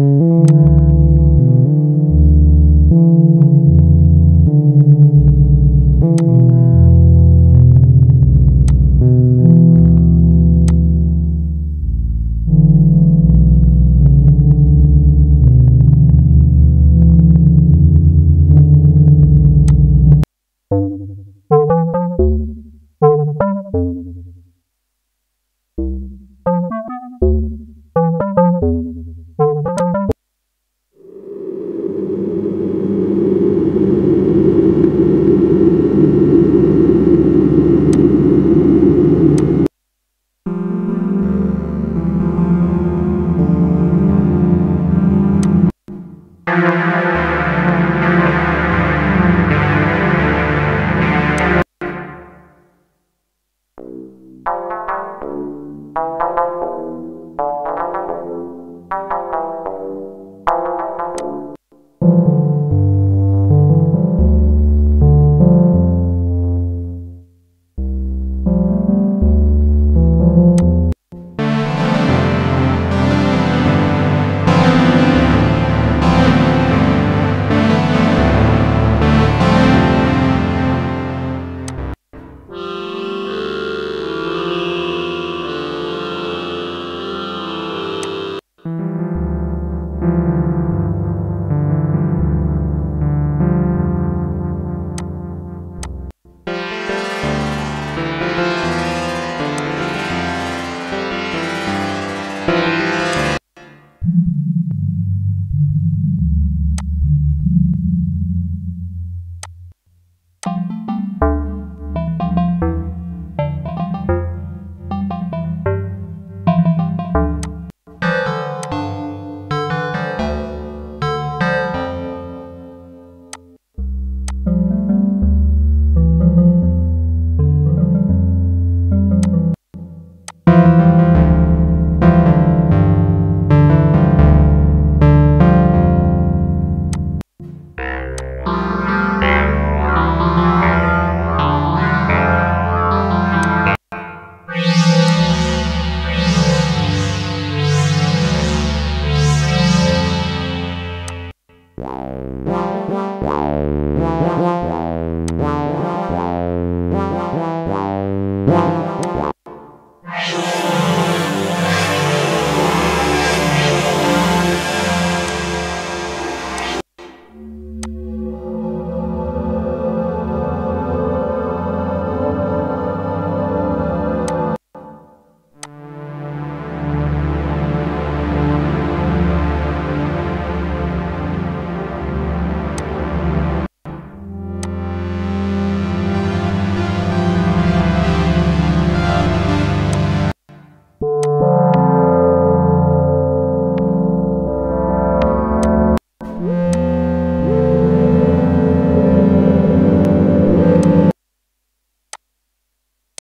Mm-hmm.